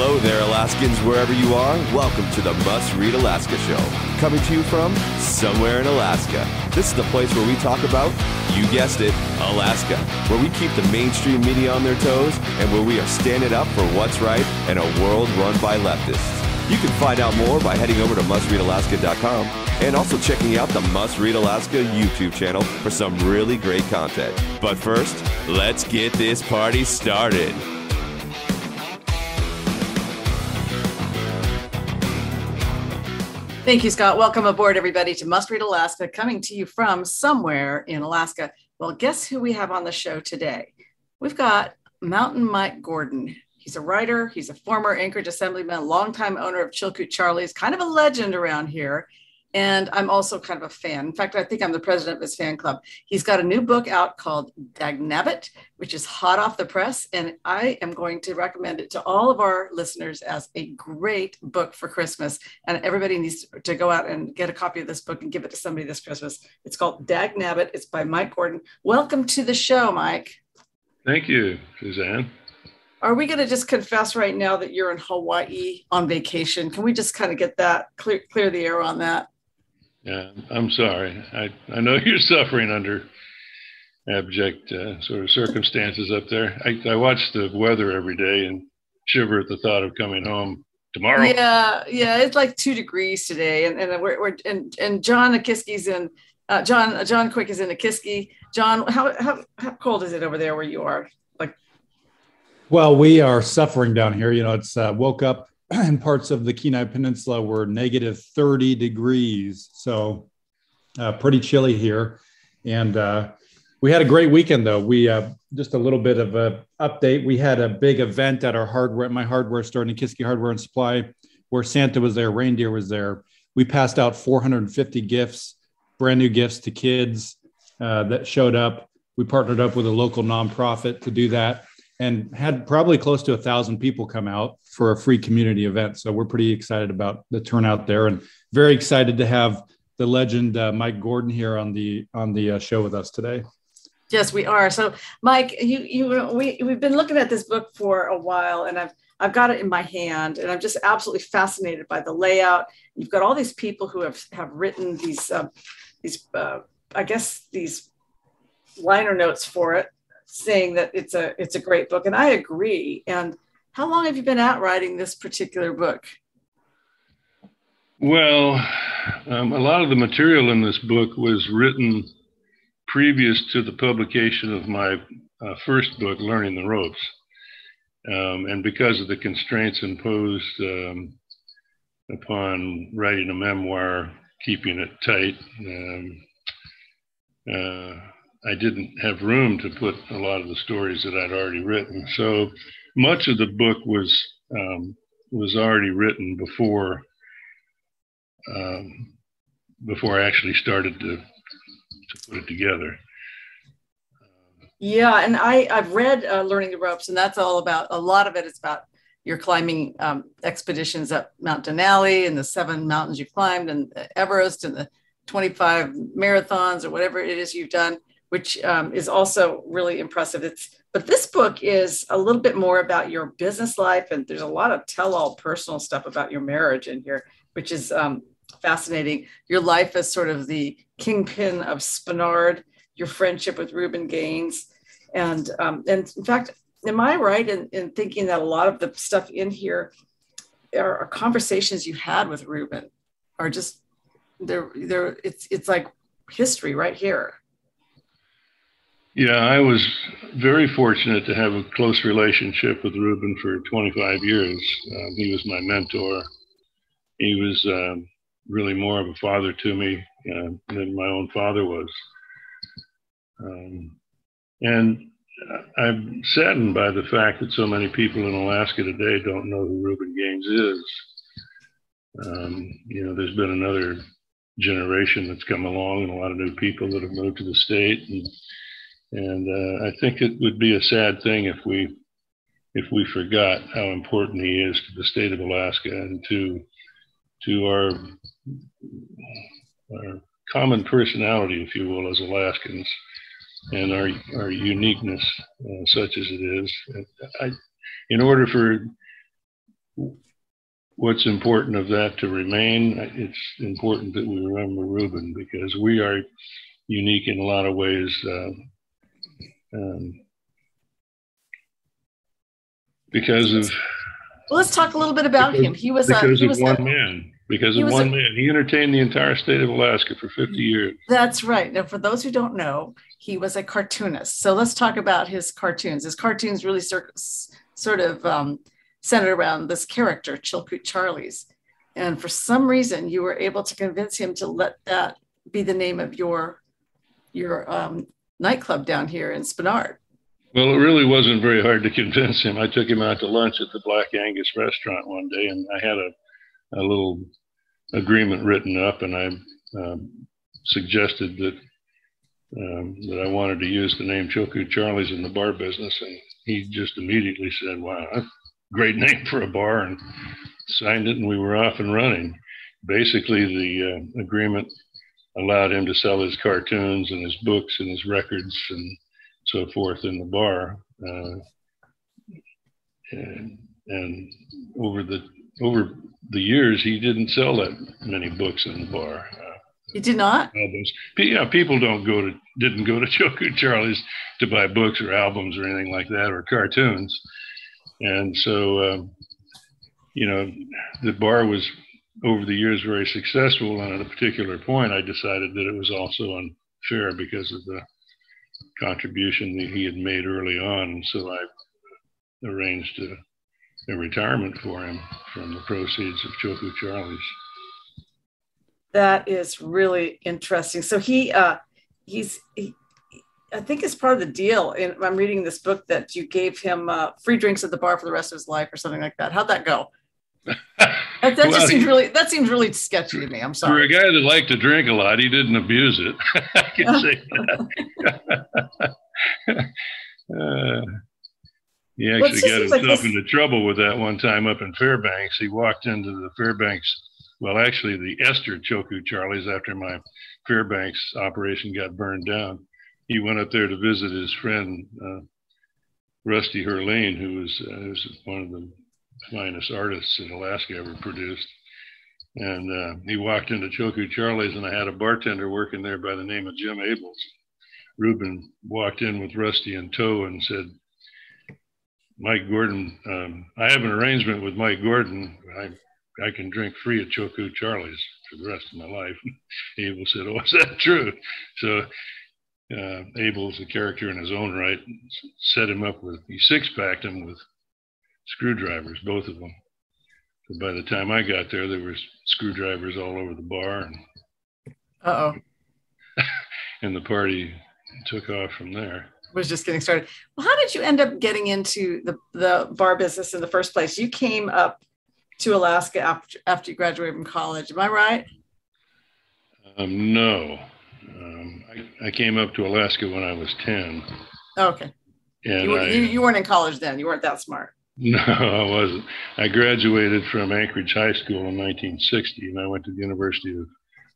Hello there, Alaskans, wherever you are. Welcome to the Must Read Alaska Show. Coming to you from somewhere in Alaska. This is the place where we talk about, you guessed it, Alaska. Where we keep the mainstream media on their toes and where we are standing up for what's right in a world run by leftists. You can find out more by heading over to mustreadalaska.com and also checking out the Must Read Alaska YouTube channel for some really great content. But first, let's get this party started. Thank you, Scott. Welcome aboard, everybody, to Must Read Alaska, coming to you from somewhere in Alaska. Well, guess who we have on the show today? We've got Mountain Mike Gordon. He's a writer, he's a former Anchorage Assemblyman, longtime owner of Chilkoot Charlie's, kind of a legend around here. And I'm also kind of a fan. In fact, I think I'm the president of his fan club. He's got a new book out called Dagnabit, which is hot off the press. And I am going to recommend it to all of our listeners as a great book for Christmas. And everybody needs to go out and get a copy of this book and give it to somebody this Christmas. It's called Dagnabit. It's by Mike Gordon. Welcome to the show, Mike. Thank you, Suzanne. Are we going to just confess right now that you're in Hawaii on vacation? Can we just kind of get that clear, clear the air on that? Yeah, I'm sorry. I, I know you're suffering under abject uh, sort of circumstances up there. I, I watch the weather every day and shiver at the thought of coming home tomorrow. Yeah, yeah, it's like two degrees today, and and we're, we're and and John Nikiski's in. Uh, John John Quick is in Akiski. John, how, how how cold is it over there where you are? Like, well, we are suffering down here. You know, it's uh, woke up in parts of the Kenai Peninsula were negative 30 degrees. So uh, pretty chilly here. And uh, we had a great weekend though. We uh, just a little bit of a update. We had a big event at our hardware, my hardware store, Nikiski Hardware and Supply, where Santa was there, reindeer was there. We passed out 450 gifts, brand new gifts to kids uh, that showed up. We partnered up with a local nonprofit to do that and had probably close to a thousand people come out for a free community event. So we're pretty excited about the turnout there, and very excited to have the legend uh, Mike Gordon here on the on the uh, show with us today. Yes, we are. So, Mike, you you we we've been looking at this book for a while, and I've I've got it in my hand, and I'm just absolutely fascinated by the layout. You've got all these people who have have written these uh, these uh, I guess these liner notes for it saying that it's a it's a great book, and I agree. And how long have you been out writing this particular book? Well, um, a lot of the material in this book was written previous to the publication of my uh, first book, Learning the Ropes. Um, and because of the constraints imposed um, upon writing a memoir, keeping it tight, um, uh, I didn't have room to put a lot of the stories that I'd already written. So much of the book was um, was already written before um, before I actually started to to put it together. Yeah, and I I've read uh, Learning the Ropes, and that's all about a lot of it is about your climbing um, expeditions up Mount Denali and the seven mountains you've climbed, and Everest, and the 25 marathons or whatever it is you've done which um, is also really impressive. It's but this book is a little bit more about your business life, and there's a lot of tell-all personal stuff about your marriage in here, which is um, fascinating. Your life as sort of the kingpin of Spenard, your friendship with Ruben Gaines, and um, and in fact, am I right in, in thinking that a lot of the stuff in here are, are conversations you had with Ruben, are just they're they're it's it's like history right here. Yeah, I was very fortunate to have a close relationship with Ruben for 25 years. Um, he was my mentor. He was um, really more of a father to me uh, than my own father was. Um, and I'm saddened by the fact that so many people in Alaska today don't know who Ruben Gaines is. Um, you know, there's been another generation that's come along and a lot of new people that have moved to the state. And and uh, I think it would be a sad thing if we if we forgot how important he is to the state of Alaska and to to our our common personality, if you will, as Alaskans, and our our uniqueness, uh, such as it is. I, in order for what's important of that to remain? It's important that we remember Ruben because we are unique in a lot of ways. Uh, um, because of well, let's talk a little bit about because, him. He was because a, he of was one a, man. Because of one a, man, he entertained the entire state of Alaska for 50 years. That's right. Now, for those who don't know, he was a cartoonist. So let's talk about his cartoons. His cartoons really sort of um, centered around this character, Chilkoot Charlie's. And for some reason, you were able to convince him to let that be the name of your your um, nightclub down here in Spenard. Well, it really wasn't very hard to convince him. I took him out to lunch at the Black Angus restaurant one day, and I had a, a little agreement written up, and I um, suggested that um, that I wanted to use the name Chilkoot Charlie's in the bar business, and he just immediately said, "Wow, great name for a bar," and signed it, and we were off and running. Basically, the uh, agreement allowed him to sell his cartoons and his books and his records and so forth in the bar. Uh, and, and over the over the years, he didn't sell that many books in the bar. Uh, he did not. Albums. Yeah, people don't go to didn't go to Chilkoot Charlie's to buy books or albums or anything like that or cartoons, and so um, you know the bar was over the years very successful. And at a particular point, I decided that it was also unfair because of the contribution that he had made early on. So I arranged a, a retirement for him from the proceeds of Chilkoot Charlie's. That is really interesting. So he, uh, he's, he, I think it's part of the deal. And I'm reading this book that you gave him uh, free drinks at the bar for the rest of his life or something like that. How'd that go? that, that just seems really that seems really sketchy to me. I'm sorry. For a guy that liked to drink a lot, he didn't abuse it. I can say that. uh, he actually got himself like into trouble with that one time up in Fairbanks. He walked into the Fairbanks, well, actually the Ester Chilkoot Charlie's after my Fairbanks operation got burned down. He went up there to visit his friend uh, Rusty Heurlin, who was, uh, was one of the finest artists in Alaska ever produced. And uh, he walked into Chilkoot Charlie's, and I had a bartender working there by the name of Jim Abels. Ruben walked in with Rusty in tow and said, Mike Gordon, um, I have an arrangement with Mike Gordon. I, I can drink free at Chilkoot Charlie's for the rest of my life. Abel said, Oh, is that true? So uh, Abel's a character in his own right, set him up with, he six packed him with screwdrivers, both of them. So by the time I got there, there were screwdrivers all over the bar, and uh oh, and the party took off from there. Was just getting started. Well, how did you end up getting into the the bar business in the first place? You came up to Alaska after after you graduated from college. Am I right? Um, no, um, I, I came up to Alaska when I was ten. okay. And you, I, you, you weren't in college then. You weren't that smart. No, I wasn't. I graduated from Anchorage High School in 1960, and I went to the University of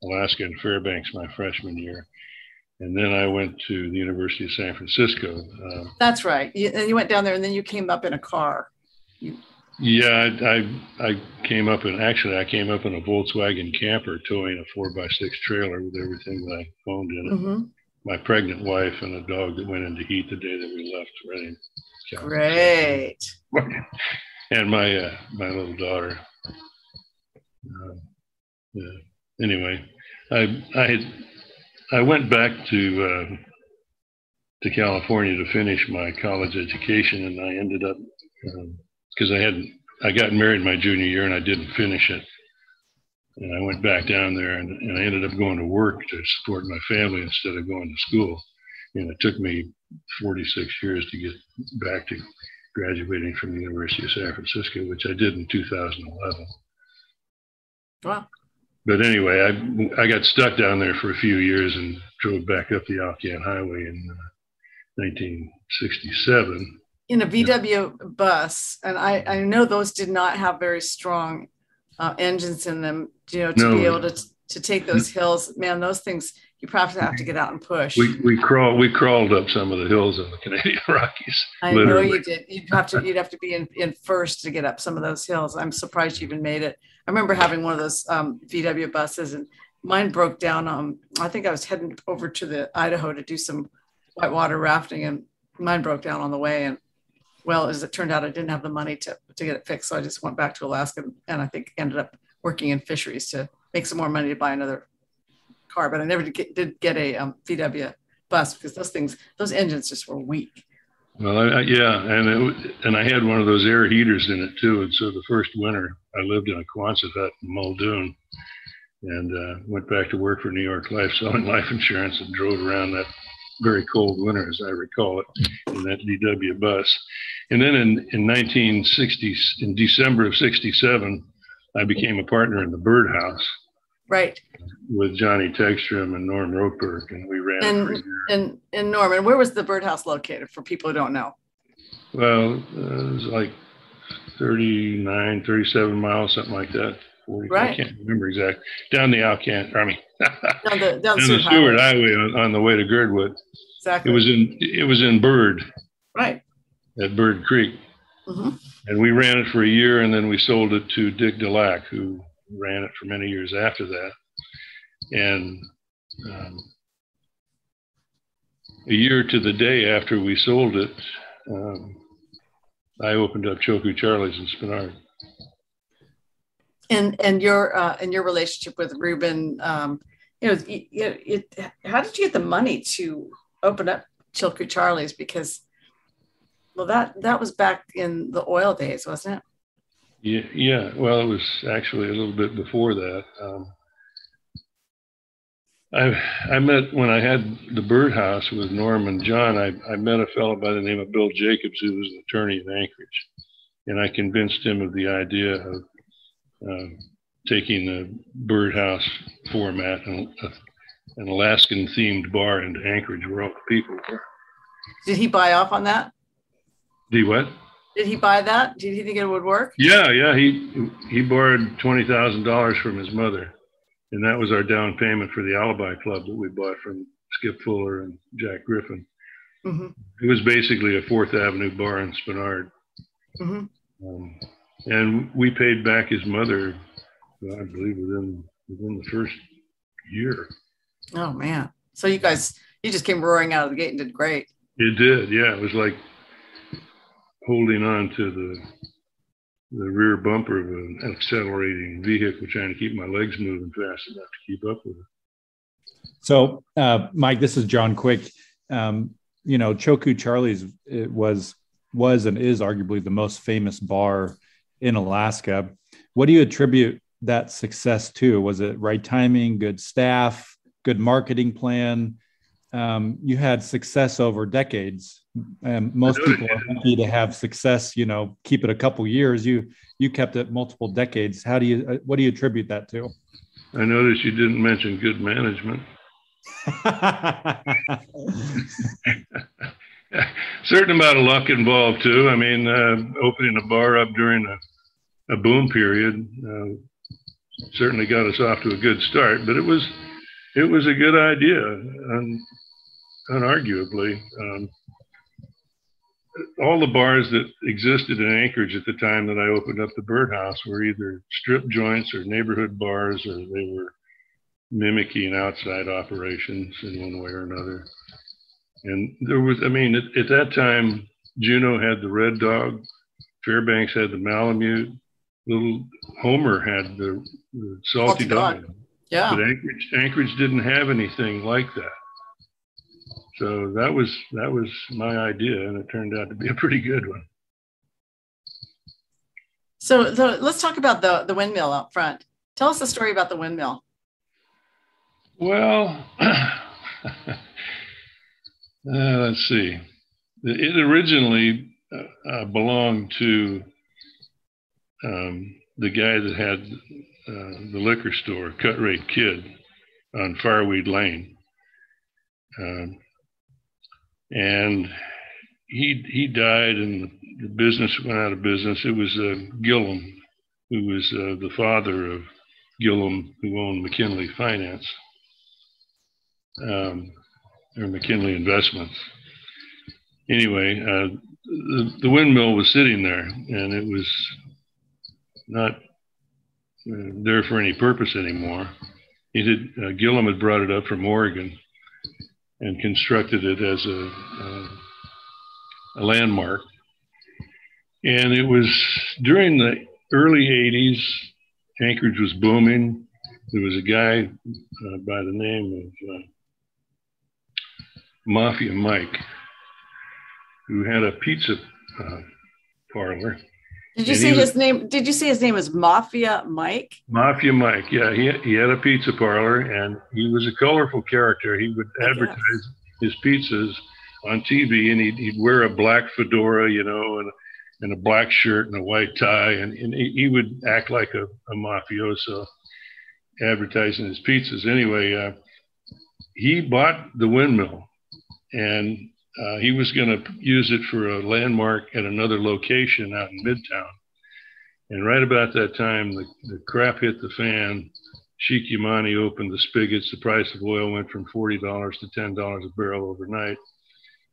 Alaska in Fairbanks my freshman year. And then I went to the University of San Francisco. Uh, That's right. You, and you went down there, and then you came up in a car. You... Yeah, I, I, I came up in actually I came up in a Volkswagen camper towing a four by six trailer with everything that I owned in it. Mm-hmm. My pregnant wife and a dog that went into heat the day that we left Redding. Great. and my uh, my little daughter. Uh, yeah. Anyway, I I I went back to uh, to California to finish my college education, and I ended up because um, I hadn't I got married my junior year and I didn't finish it, and I went back down there and, and I ended up going to work to support my family instead of going to school, and it took me 46 years to get back to graduating from the University of San Francisco, which I did in 2011. Wow. But anyway, I, I got stuck down there for a few years and drove back up the Alcan Highway in uh, 1967. In a VW bus, and I, I know those did not have very strong uh, engines in them, you know, to no. be able to to take those hills. Man, those things you probably have to get out and push. We we crawled we crawled up some of the hills in the Canadian Rockies. I literally. know you did. You'd have to you'd have to be in, in first to get up some of those hills. I'm surprised you even made it. I remember having one of those um, VW buses and mine broke down. Um, I think I was heading over to the Idaho to do some whitewater rafting and mine broke down on the way. And well, as it turned out, I didn't have the money to, to get it fixed. So I just went back to Alaska and I think ended up working in fisheries to make some more money to buy another car. But I never did get, did get a um, VW bus because those things, those engines just were weak. Well, I, I, yeah, and it, and I had one of those air heaters in it too. And so the first winter, I lived in a Quonset hut in Muldoon, and uh, went back to work for New York Life selling life insurance, and drove around that very cold winter, as I recall it, in that VW bus. And then in, in 1960, in December of 67, I became a partner in the Birdhouse. Right. With Johnny Tegstrom and Norm Rokeberg, and we ran. And, and, and Norman, where was the Birdhouse located for people who don't know? Well, uh, it was like 39, 37 miles, something like that. 40, right. I can't remember exactly. Down the Alcan, I mean, down the, down, down the Seward Highway, Highway on, on, the way to Girdwood. Exactly. It was in it was in Bird. Right. At Bird Creek. Mm-hmm. And we ran it for a year, and then we sold it to Dick Delac, who ran it for many years after that. And um, a year to the day after we sold it, um, I opened up Chilkoot Charlie's in Spenard and and your uh, and your relationship with Ruben, um, you know, it, it, how did you get the money to open up Chilkoot Charlie's? Because well, that that was back in the oil days, wasn't it? Yeah, yeah. Well, it was actually a little bit before that. Um, I I met when I had the birdhouse with Norm and John. I I met a fellow by the name of Bill Jacobs who was an attorney in Anchorage, and I convinced him of the idea of uh, taking the birdhouse format and uh, an Alaskan themed bar into Anchorage where all the people were. Did he buy off on that? Did what? Did he buy that? Did he think it would work? Yeah, yeah. He he borrowed twenty thousand dollars from his mother, and that was our down payment for the Alibi Club that we bought from Skip Fuller and Jack Griffin. Mm-hmm. It was basically a Fourth Avenue bar in Spenard, Mm-hmm. Um, and we paid back his mother, I believe, within within the first year. Oh man! So you guys, you just came roaring out of the gate and did great. It did, yeah. It was like holding on to the the rear bumper of an accelerating vehicle, trying to keep my legs moving fast enough to keep up with it. So, uh, Mike, this is John Quick. Um, you know, Chilkoot Charlie's it was was and is arguably the most famous bar in Alaska. What do you attribute that success to? Was it right timing, good staff, good marketing plan? Um, you had success over decades. And most people are lucky to have success. You know, keep it a couple years. You you kept it multiple decades. How do you? Uh, what do you attribute that to? I noticed you didn't mention good management. certain amount of luck involved too. I mean, uh, opening a bar up during a a boom period. Uh, certainly got us off to a good start, but it was it was a good idea, un, unarguably. Um, all the bars that existed in Anchorage at the time that I opened up the Birdhouse were either strip joints or neighborhood bars, or they were mimicking outside operations in one way or another. And there was, I mean, at, at that time, Juneau had the Red Dog, Fairbanks had the Malamute, little Homer had the, the salty dog. Yeah. But Anchorage, Anchorage didn't have anything like that. So that was that was my idea, and it turned out to be a pretty good one. So, so let's talk about the the windmill up front. Tell us the story about the windmill. Well, uh, let's see. It originally uh, uh belonged to um, the guy that had the liquor store, Cut Rate Kid, on Fireweed Lane. Um, and he he died, and the business went out of business. It was uh, Gillum, who was uh, the father of Gillum, who owned McKinley Finance um, or McKinley Investments. Anyway, uh, the, the, windmill was sitting there and it was not uh, there for any purpose anymore. He had, uh, Gillum had brought it up from Oregon and constructed it as a, uh, a landmark. And it was during the early 80s, Anchorage was booming. There was a guy uh, by the name of uh, Mafia Mike who had a pizza uh, parlor. Did you see his name? Did you see his name was Mafia Mike? Mafia Mike, yeah. He, he had a pizza parlor and he was a colorful character. He would advertise his pizzas on TV and he'd, he'd wear a black fedora, you know, and and a black shirt and a white tie, and, and he would act like a, a mafioso advertising his pizzas. Anyway, uh, he bought the windmill, and uh, he was going to use it for a landmark at another location out in Midtown. And right about that time, the, the crap hit the fan. Sheikh Yamani opened the spigots. The price of oil went from $40 to $10 a barrel overnight.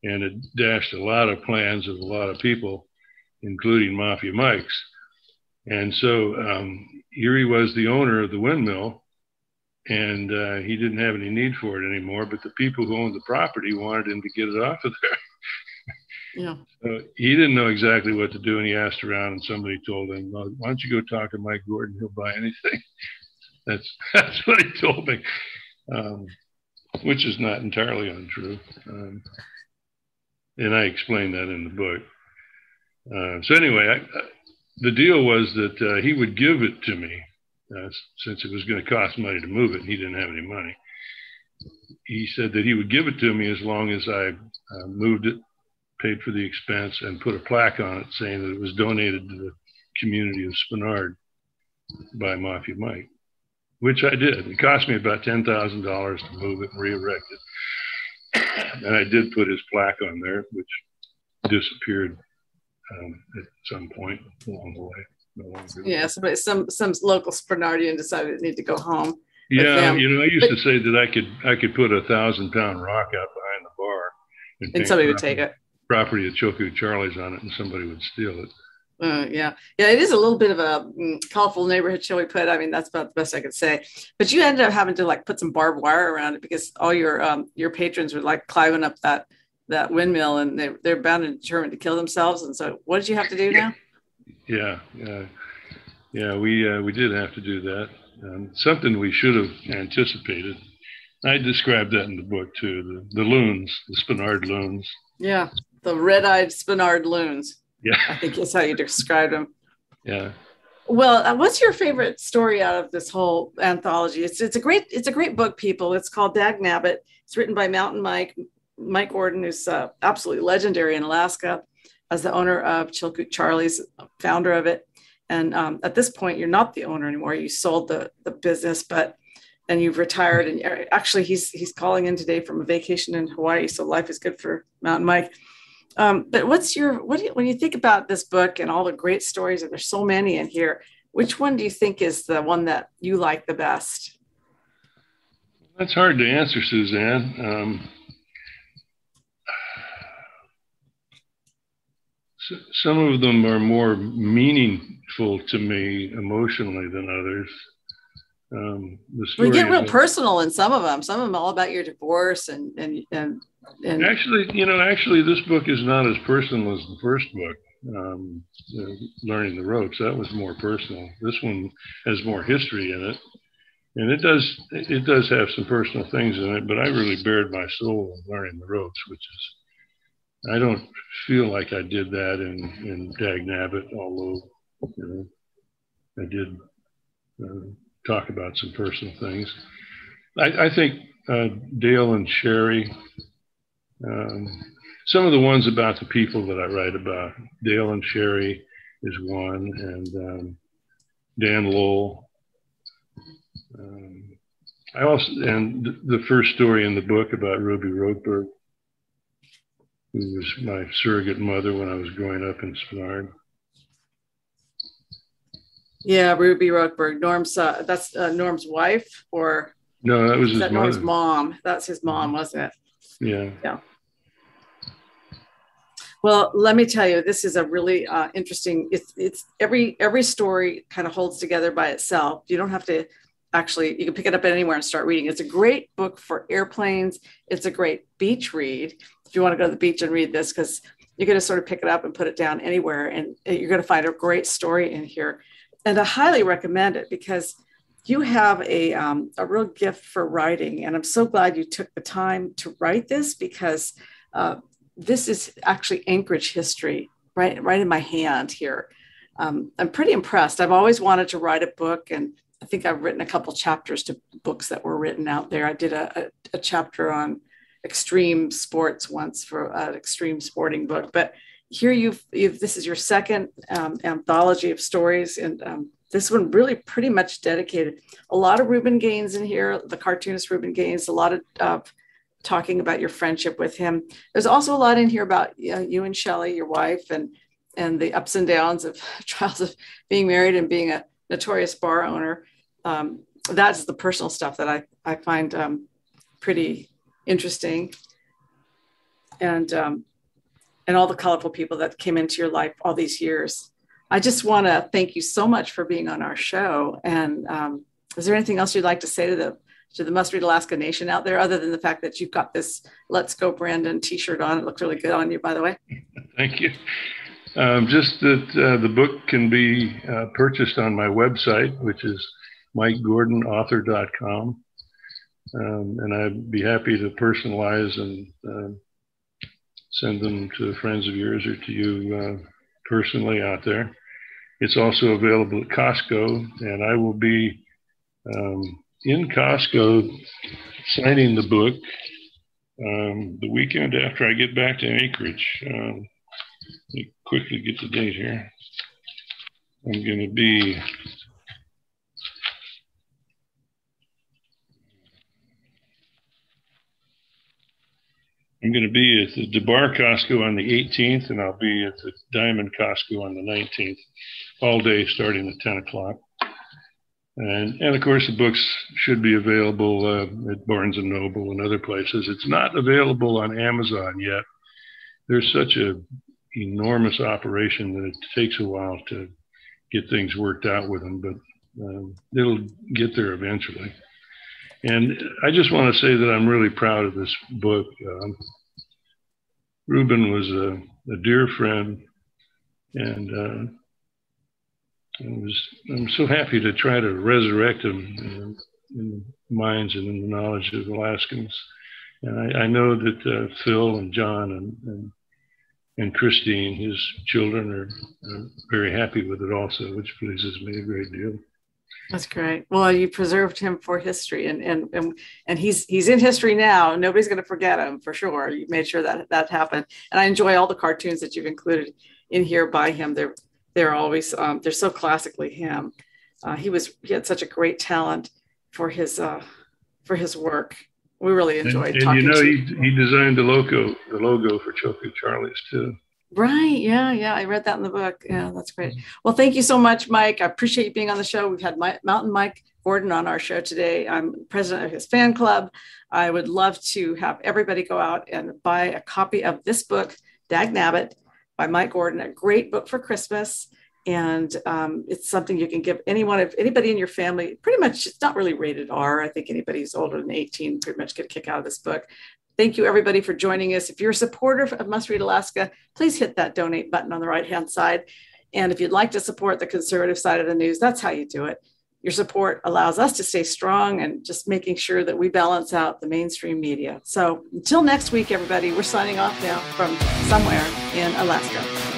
And it dashed a lot of plans of a lot of people including Mafia Mike's. And so um, here he was the owner of the windmill, and uh, he didn't have any need for it anymore. But the people who owned the property wanted him to get it off of there. yeah. So he didn't know exactly what to do, and he asked around, and somebody told him, well, "Why don't you go talk to Mike Gordon? He'll buy anything." that's that's what he told me, um, which is not entirely untrue. Um, and I explained that in the book. Uh, so anyway, I, the deal was that uh, he would give it to me uh, since it was going to cost money to move it, and he didn't have any money. He said that he would give it to me as long as I uh, moved it, paid for the expense, and put a plaque on it saying that it was donated to the community of Spenard by Mafia Mike, which I did. It cost me about ten thousand dollars to move it and re-erect it, and I did put his plaque on there, which disappeared um, at some point along the way. No yeah, somebody, some some local Spernardian decided they need to go home. Yeah, you know, I used but, to say that I could I could put a thousand pound rock out behind the bar, and, and somebody would take it. Property of Chilkoot Charlie's on it, and somebody would steal it. Uh, yeah, yeah, it is a little bit of a mm, colorful neighborhood, shall we put? I mean, that's about the best I could say. But you ended up having to like put some barbed wire around it because all your um, your patrons were like climbing up that that windmill and they, they're bound and determined to kill themselves. And so what did you have to do now? Yeah, yeah, yeah. We uh, we did have to do that. Um, something we should have anticipated. I described that in the book too. The the loons, the Spenard loons. Yeah, the red-eyed Spenard loons. Yeah, I think that's how you described them. Yeah. Well, uh, what's your favorite story out of this whole anthology? It's it's a great it's a great book, people. It's called Dagnabit. It's written by Mountain Mike. Mike Gordon, who's uh, absolutely legendary in Alaska, as the owner of Chilkoot Charlie's, founder of it. And um, at this point, you're not the owner anymore. You sold the the business, but and you've retired. And actually, he's he's calling in today from a vacation in Hawaii. So life is good for Mountain Mike. Um, but what's your what you, when you think about this book and all the great stories, and there's so many in here. Which one do you think is the one that you like the best? That's hard to answer, Suzanne. Um, some of them are more meaningful to me emotionally than others. Um, we get real personal in some of them. Some of them all about your divorce and and and. and actually, you know, actually, this book is not as personal as the first book, um, uh, learning the ropes. That was more personal. This one has more history in it, and it does it does have some personal things in it. But I really bared my soul in learning the ropes, which is I don't feel like I did that in, in Dagnabit, although you know, I did uh, talk about some personal things. I, I think uh, Dale and Sherry, um, some of the ones about the people that I write about, Dale and Sherry is one, and um, Dan Lowell. Um, I also, and the first story in the book about Ruby Rokeberg who was my surrogate mother when I was growing up in Spenard. Yeah, Ruby Rokeberg, Norm's uh, that's uh, Norm's wife, or no, that was his that. Norm's mom. That's his mom, wasn't it? Yeah. Yeah. Well, let me tell you, this is a really uh, interesting. It's it's every every story kind of holds together by itself. You don't have to actually. You can pick it up anywhere and start reading. It's a great book for airplanes. It's a great beach read if you want to go to the beach and read this because you're going to sort of pick it up and put it down anywhere, and you're going to find a great story in here. And I highly recommend it because you have a, um, a real gift for writing. And I'm so glad you took the time to write this because uh, this is actually Anchorage history right, right in my hand here. Um, I'm pretty impressed. I've always wanted to write a book, and I think I've written a couple chapters to books that were written out there. I did a, a, a chapter on extreme sports once for an extreme sporting book, but here you've, you've this is your second um, anthology of stories, and um, this one really pretty much dedicated. A lot of Ruben Gaines in here, the cartoonist Ruben Gaines, a lot of uh, talking about your friendship with him. There's also a lot in here about you, know, you and Shelley, your wife, and and the ups and downs of trials of being married and being a notorious bar owner. Um, that's the personal stuff that I I find um, pretty interesting, and um, and all the colorful people that came into your life all these years. I just want to thank you so much for being on our show. And um, is there anything else you'd like to say to the to the Must Read Alaska Nation out there, other than the fact that you've got this Let's Go Brandon T-shirt on? It looks really good on you, by the way. Thank you. Um, just that uh, the book can be uh, purchased on my website, which is mikegordonauthor.com. Um, and I'd be happy to personalize and uh, send them to friends of yours or to you uh, personally out there. It's also available at Costco, and I will be um, in Costco signing the book um, the weekend after I get back to Anchorage. Um, let me quickly get the date here. I'm going to be I'm going to be at the DeBarr Costco on the 18th, and I'll be at the Diamond Costco on the 19th, all day starting at 10 o'clock. And, and of course, the books should be available uh, at Barnes and Noble and other places. It's not available on Amazon yet. There's such a enormous operation that it takes a while to get things worked out with them, but um, it'll get there eventually. And I just want to say that I'm really proud of this book. Um, Ruben was a, a, dear friend, and uh, was, I'm so happy to try to resurrect him in, in the minds and in the knowledge of Alaskans. And I, I know that uh, Phil and John and, and, and Christine, his children, are, are very happy with it also, which pleases me a great deal. That's great. Well, you preserved him for history, and and and, and he's he's in history now. Nobody's going to forget him for sure. You made sure that that happened, and I enjoy all the cartoons that you've included in here by him. They're they're always um, they're so classically him. Uh, he was he had such a great talent for his uh, for his work. We really enjoyed. And, and you know, he, he designed the logo the logo for Chilkoot Charlie's too. Right. Yeah. Yeah. I read that in the book. Yeah. That's great. Well, thank you so much, Mike. I appreciate you being on the show. We've had my, Mountain Mike Gordon on our show today. I'm president of his fan club. I would love to have everybody go out and buy a copy of this book, Dagnabit by Mike Gordon, a great book for Christmas. And um, it's something you can give anyone, if anybody in your family, pretty much, it's not really rated R. I think anybody who's older than 18 pretty much get a kick out of this book. Thank you, everybody, for joining us. If you're a supporter of Must Read Alaska, please hit that donate button on the right hand side. And if you'd like to support the conservative side of the news, that's how you do it. Your support allows us to stay strong and just making sure that we balance out the mainstream media. So until next week, everybody, we're signing off now from somewhere in Alaska.